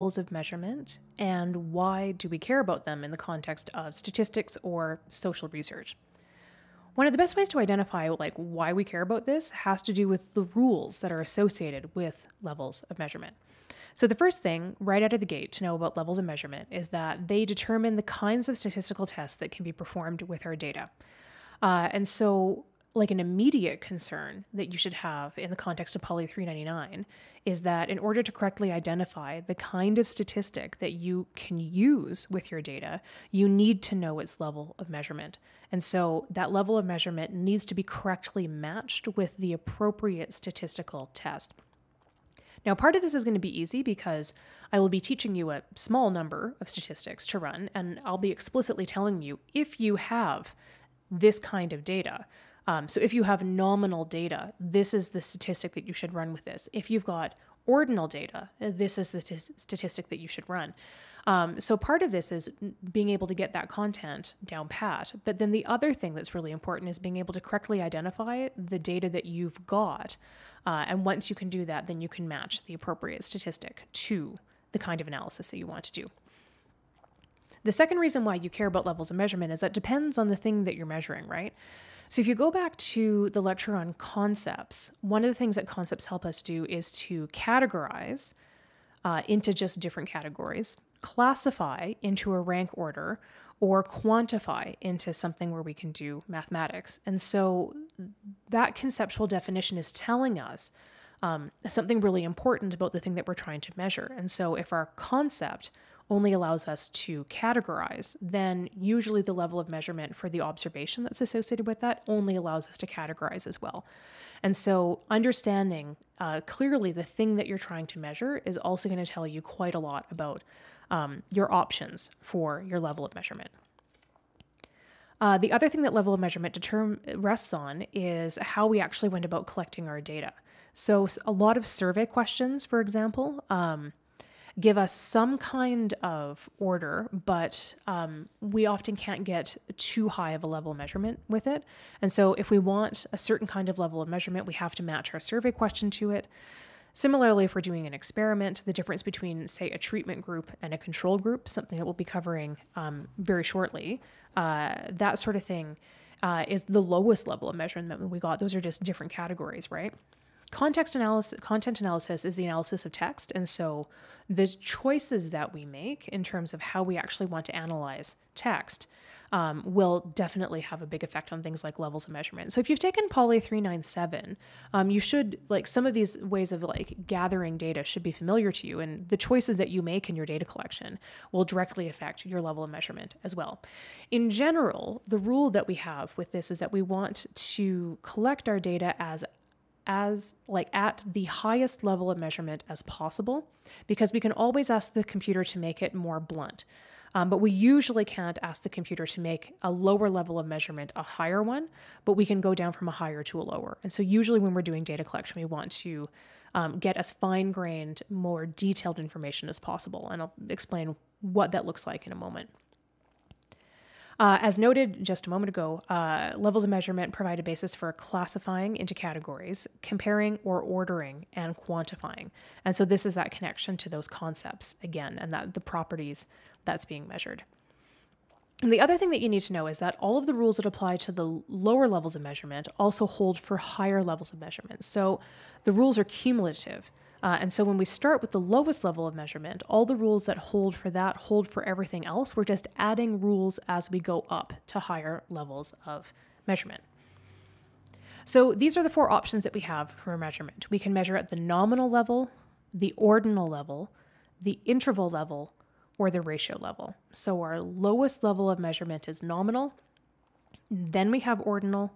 of measurement and why do we care about them in the context of statistics or social research? One of the best ways to identify like why we care about this has to do with the rules that are associated with levels of measurement. So the first thing right out of the gate to know about levels of measurement is that they determine the kinds of statistical tests that can be performed with our data. Uh, and so like an immediate concern that you should have in the context of Poly 399 is that in order to correctly identify the kind of statistic that you can use with your data, you need to know its level of measurement. And so that level of measurement needs to be correctly matched with the appropriate statistical test. Now, part of this is going to be easy because I will be teaching you a small number of statistics to run, and I'll be explicitly telling you if you have this kind of data, um, so if you have nominal data, this is the statistic that you should run with this. If you've got ordinal data, this is the t- statistic that you should run. Um, so part of this is being able to get that content down pat. But then the other thing that's really important is being able to correctly identify the data that you've got. Uh, and once you can do that, then you can match the appropriate statistic to the kind of analysis that you want to do. The second reason why you care about levels of measurement is that depends on the thing that you're measuring, right? So, if you go back to the lecture on concepts, one of the things that concepts help us do is to categorize uh, into just different categories, classify into a rank order, or quantify into something where we can do mathematics. And so, that conceptual definition is telling us um, something really important about the thing that we're trying to measure. And so, if our concept only allows us to categorize, then usually the level of measurement for the observation that's associated with that only allows us to categorize as well. And so, understanding uh, clearly the thing that you're trying to measure is also going to tell you quite a lot about um, your options for your level of measurement. Uh, the other thing that level of measurement rests on is how we actually went about collecting our data. So, a lot of survey questions, for example, um, give us some kind of order, but um, we often can't get too high of a level of measurement with it. And so, if we want a certain kind of level of measurement, we have to match our survey question to it. Similarly, if we're doing an experiment, the difference between, say, a treatment group and a control group, something that we'll be covering um, very shortly, uh, that sort of thing uh, is the lowest level of measurement we got. Those are just different categories, right? Context analysis, content analysis is the analysis of text. And so the choices that we make in terms of how we actually want to analyze text um, will definitely have a big effect on things like levels of measurement. So if you've taken Poly 397, um, you should, like, some of these ways of like gathering data should be familiar to you. And the choices that you make in your data collection will directly affect your level of measurement as well. In general, the rule that we have with this is that we want to collect our data as as like at the highest level of measurement as possible because we can always ask the computer to make it more blunt. Um, but we usually can't ask the computer to make a lower level of measurement a higher one, but we can go down from a higher to a lower. And so, usually, when we're doing data collection, we want to um, get as fine grained, more detailed information as possible. And I'll explain what that looks like in a moment. Uh, as noted just a moment ago, uh, levels of measurement provide a basis for classifying into categories, comparing or ordering, and quantifying. And so this is that connection to those concepts again, and that the properties that's being measured. And the other thing that you need to know is that all of the rules that apply to the lower levels of measurement also hold for higher levels of measurement. So the rules are cumulative. Uh, and so when we start with the lowest level of measurement, all the rules that hold for that hold for everything else. We're just adding rules as we go up to higher levels of measurement. So these are the four options that we have for measurement. We can measure at the nominal level, the ordinal level, the interval level, or the ratio level. So our lowest level of measurement is nominal, then we have ordinal,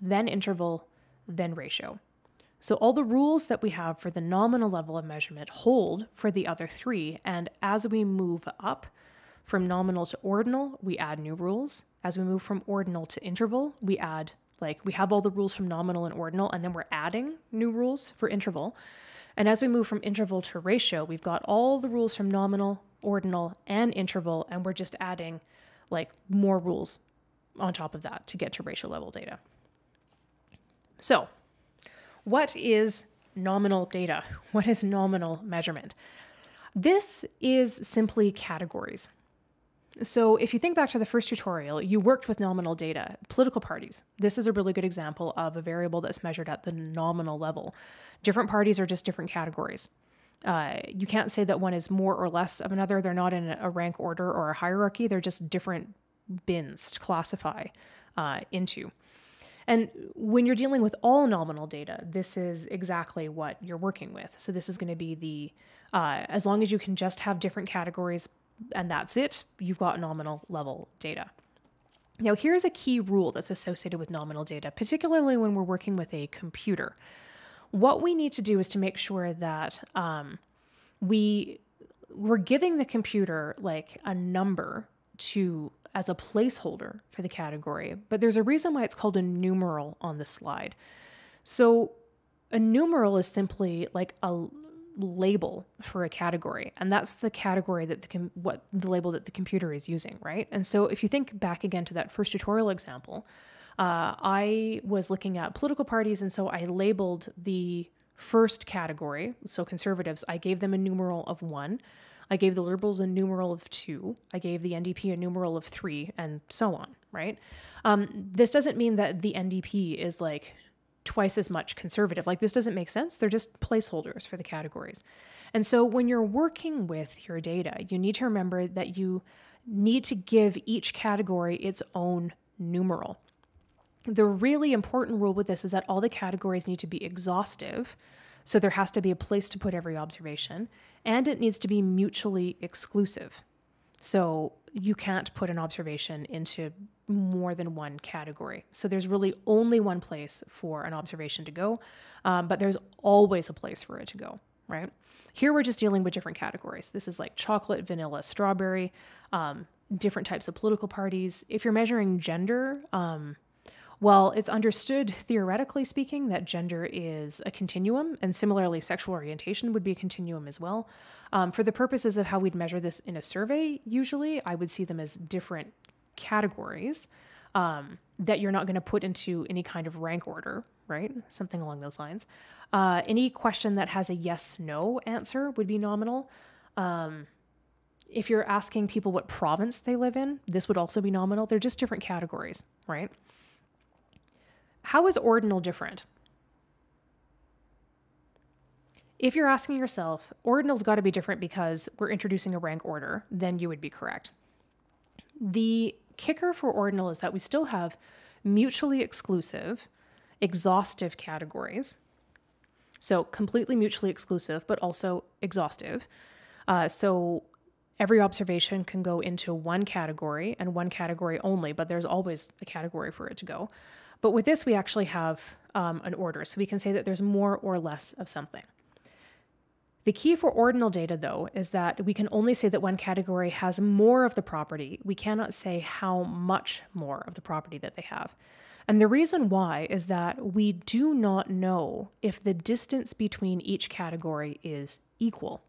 then interval, then ratio. So all the rules that we have for the nominal level of measurement hold for the other three. And as we move up from nominal to ordinal, we add new rules. As we move from ordinal to interval, we add, like, we have all the rules from nominal and ordinal, and then we're adding new rules for interval. And as we move from interval to ratio, we've got all the rules from nominal, ordinal, and interval, and we're just adding like more rules on top of that to get to ratio level data. So, what is nominal data? What is nominal measurement? This is simply categories. So, if you think back to the first tutorial, you worked with nominal data, political parties. This is a really good example of a variable that's measured at the nominal level. Different parties are just different categories. Uh, you can't say that one is more or less of another. They're not in a rank order or a hierarchy, they're just different bins to classify uh, into. And when you're dealing with all nominal data, this is exactly what you're working with. So, this is going to be the, uh, as long as you can just have different categories and that's it, you've got nominal level data. Now, here's a key rule that's associated with nominal data, particularly when we're working with a computer. What we need to do is to make sure that um, we we're giving the computer like a number to as a placeholder for the category, but there's a reason why it's called a numeral on the slide. So a numeral is simply like a label for a category and that's the category that the what the label that the computer is using right and so if you think back again to that first tutorial example uh, i was looking at political parties and so i labeled the first category so conservatives i gave them a numeral of one i gave the liberals a numeral of two i gave the ndp a numeral of three and so on right um, this doesn't mean that the ndp is like twice as much conservative. Like, this doesn't make sense. They're just placeholders for the categories. And so, when you're working with your data, you need to remember that you need to give each category its own numeral. The really important rule with this is that all the categories need to be exhaustive. So, there has to be a place to put every observation, and it needs to be mutually exclusive. So, you can't put an observation into more than one category. So there's really only one place for an observation to go, um, but there's always a place for it to go, right? Here we're just dealing with different categories. This is like chocolate, vanilla, strawberry, um, different types of political parties. If you're measuring gender, um, well, it's understood theoretically speaking that gender is a continuum, and similarly, sexual orientation would be a continuum as well. Um, for the purposes of how we'd measure this in a survey, usually I would see them as different categories um, that you're not going to put into any kind of rank order, right? Something along those lines. Uh, any question that has a yes no answer would be nominal. Um, if you're asking people what province they live in, this would also be nominal. They're just different categories, right? How is ordinal different? If you're asking yourself, ordinal's got to be different because we're introducing a rank order, then you would be correct. The kicker for ordinal is that we still have mutually exclusive, exhaustive categories. So, completely mutually exclusive, but also exhaustive. Uh, so, every observation can go into one category and one category only, but there's always a category for it to go. But with this, we actually have um, an order. So, we can say that there's more or less of something. The key for ordinal data, though, is that we can only say that one category has more of the property. We cannot say how much more of the property that they have. And the reason why is that we do not know if the distance between each category is equal.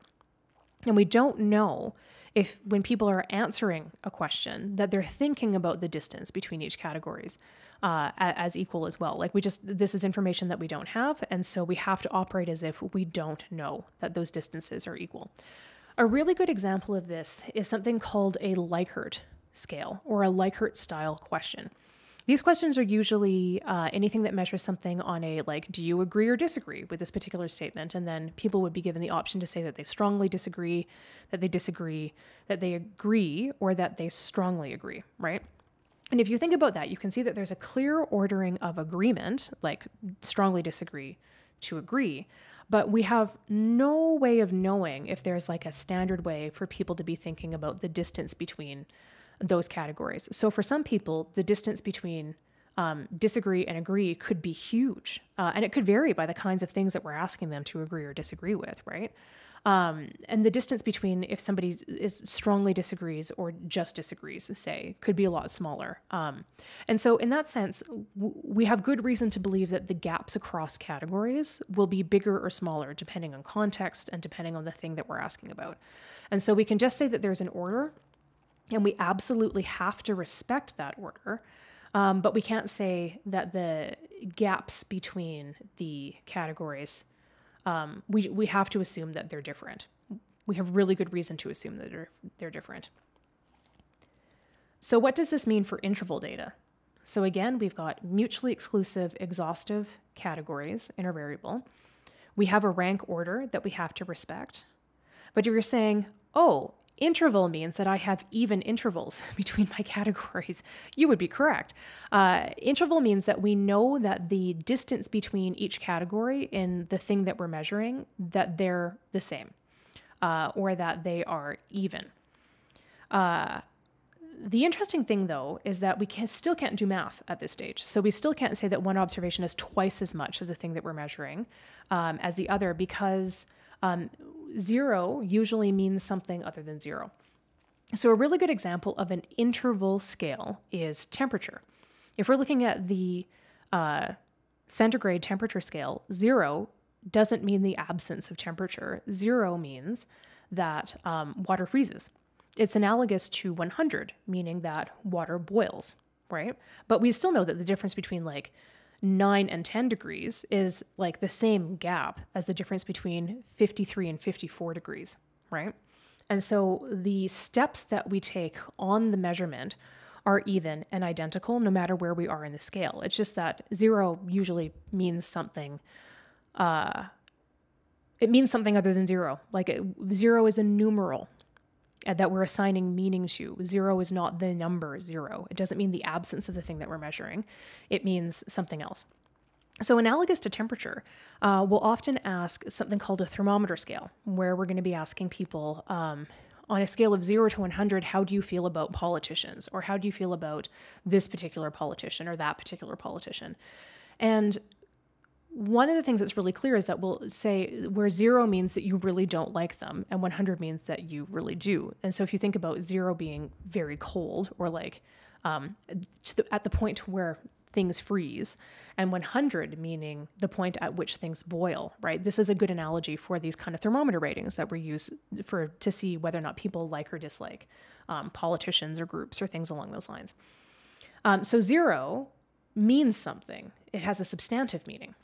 And we don't know if when people are answering a question that they're thinking about the distance between each categories uh, as equal as well. Like we just this is information that we don't have and so we have to operate as if we don't know that those distances are equal. A really good example of this is something called a likert scale or a likert style question these questions are usually uh, anything that measures something on a like, do you agree or disagree with this particular statement? And then people would be given the option to say that they strongly disagree, that they disagree, that they agree, or that they strongly agree, right? And if you think about that, you can see that there's a clear ordering of agreement, like strongly disagree to agree, but we have no way of knowing if there's like a standard way for people to be thinking about the distance between those categories. So for some people, the distance between um, disagree and agree could be huge. Uh, and it could vary by the kinds of things that we're asking them to agree or disagree with, right? Um, and the distance between if somebody is strongly disagrees or just disagrees, say, could be a lot smaller. Um, and so, in that sense, we have good reason to believe that the gaps across categories will be bigger or smaller depending on context and depending on the thing that we're asking about. And so, we can just say that there's an order and we absolutely have to respect that order. Um, but we can't say that the gaps between the categories, um, we, we have to assume that they're different. we have really good reason to assume that they're, they're different. So, what does this mean for interval data? So, again, we've got mutually exclusive exhaustive categories in our variable. We have a rank order that we have to respect. But if you're saying, oh, interval means that I have even intervals between my categories, you would be correct. Uh, interval means that we know that the distance between each category in the thing that we're measuring, that they're the same, uh, or that they are even. Uh, the interesting thing, though, is that we can, still can't do math at this stage. So we still can't say that one observation is twice as much of the thing that we're measuring um, as the other because um, zero usually means something other than zero. So, a really good example of an interval scale is temperature. If we're looking at the uh, centigrade temperature scale, zero doesn't mean the absence of temperature. Zero means that um, water freezes. It's analogous to 100, meaning that water boils, right? But we still know that the difference between like 9 and 10 degrees is like the same gap as the difference between 53 and 54 degrees, right? And so the steps that we take on the measurement are even and identical no matter where we are in the scale. It's just that zero usually means something. Uh, it means something other than zero. Like it, zero is a numeral, that we're assigning meaning to. Zero is not the number zero. It doesn't mean the absence of the thing that we're measuring, it means something else. So, analogous to temperature, uh, we'll often ask something called a thermometer scale, where we're going to be asking people um, on a scale of zero to 100, how do you feel about politicians? Or how do you feel about this particular politician or that particular politician? And one of the things that's really clear is that we'll say where zero means that you really don't like them and 100 means that you really do. And so if you think about zero being very cold or like um, the, at the point where things freeze and 100 meaning the point at which things boil right? This is a good analogy for these kind of thermometer ratings that we use for to see whether or not people like or dislike um, politicians or groups or things along those lines. Um, so zero means something. It has a substantive meaning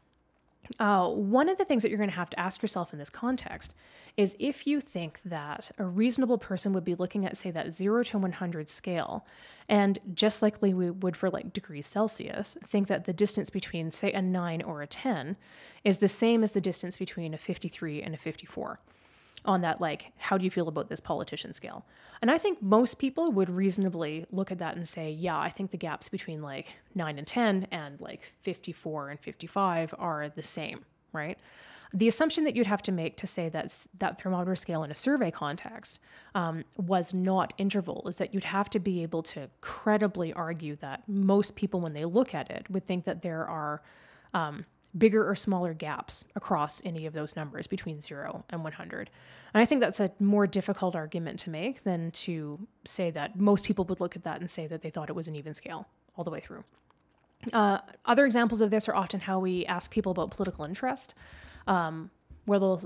uh, one of the things that you're going to have to ask yourself in this context is if you think that a reasonable person would be looking at, say, that 0 to 100 scale, and just likely we would for like degrees Celsius, think that the distance between, say, a 9 or a 10 is the same as the distance between a 53 and a 54 on that like how do you feel about this politician scale? And i think most people would reasonably look at that and say yeah i think the gaps between like 9 and 10 and like 54 and 55 are the same right? The assumption that you'd have to make to say that that thermometer scale in a survey context um, was not interval is that you'd have to be able to credibly argue that most people when they look at it would think that there are um, bigger or smaller gaps across any of those numbers between 0 and 100. And I think that's a more difficult argument to make than to say that most people would look at that and say that they thought it was an even scale all the way through. Uh, other examples of this are often how we ask people about political interest, um, where they'll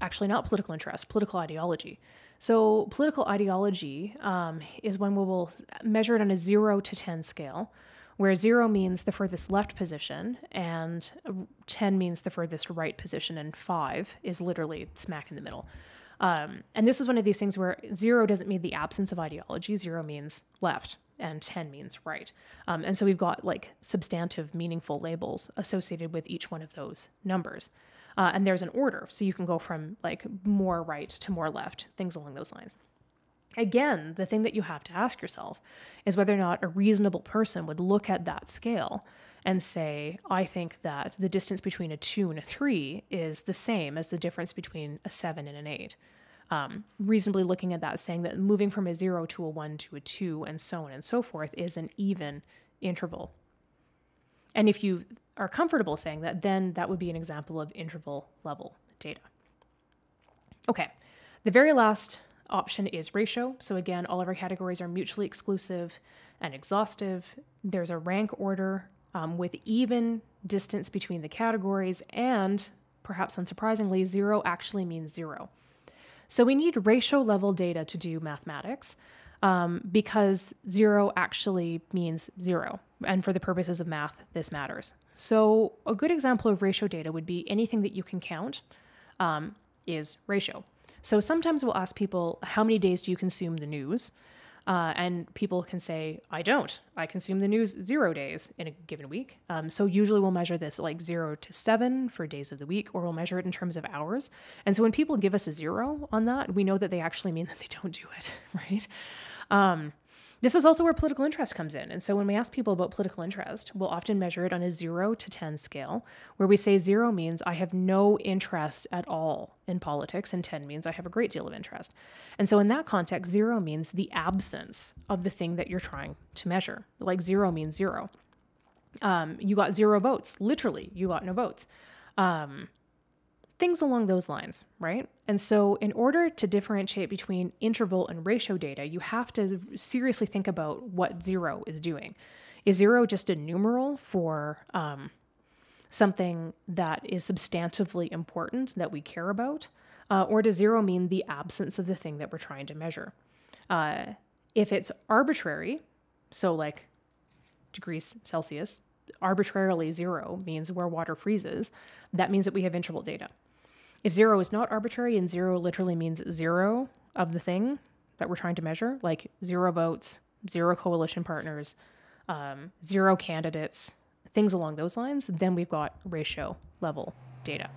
actually not political interest, political ideology. So, political ideology um, is when we will measure it on a 0 to 10 scale where zero means the furthest left position and 10 means the furthest right position, and five is literally smack in the middle. Um, and this is one of these things where zero doesn't mean the absence of ideology, zero means left, and 10 means right. Um, and so we've got like substantive, meaningful labels associated with each one of those numbers. Uh, and there's an order, so you can go from like more right to more left, things along those lines. Again, the thing that you have to ask yourself is whether or not a reasonable person would look at that scale and say, I think that the distance between a two and a three is the same as the difference between a seven and an eight. Um, reasonably looking at that, saying that moving from a zero to a one to a two and so on and so forth is an even interval. And if you are comfortable saying that, then that would be an example of interval level data. Okay, the very last option is ratio. So again, all of our categories are mutually exclusive and exhaustive. There's a rank order um, with even distance between the categories, and perhaps unsurprisingly, zero actually means zero. So we need ratio level data to do mathematics um, because zero actually means zero. And for the purposes of math, this matters. So a good example of ratio data would be anything that you can count um, is ratio. So sometimes we'll ask people, how many days do you consume the news? Uh, and people can say, I don't. I consume the news zero days in a given week. Um, so usually we'll measure this like zero to seven for days of the week, or we'll measure it in terms of hours. And so when people give us a zero on that, we know that they actually mean that they don't do it, right? Um, this is also where political interest comes in. And so when we ask people about political interest, we'll often measure it on a zero to 10 scale, where we say zero means I have no interest at all in politics, and 10 means I have a great deal of interest. And so in that context, zero means the absence of the thing that you're trying to measure. Like zero means zero. Um, you got zero votes. Literally, you got no votes. Um, things along those lines, right? And so, in order to differentiate between interval and ratio data, you have to seriously think about what zero is doing. Is zero just a numeral for um, something that is substantively important that we care about? Uh, or does zero mean the absence of the thing that we're trying to measure? Uh, if it's arbitrary, so like degrees Celsius, arbitrarily zero means where water freezes, that means that we have interval data. If zero is not arbitrary and zero literally means zero of the thing that we're trying to measure, like zero votes, zero coalition partners, um, zero candidates, things along those lines, then we've got ratio level data.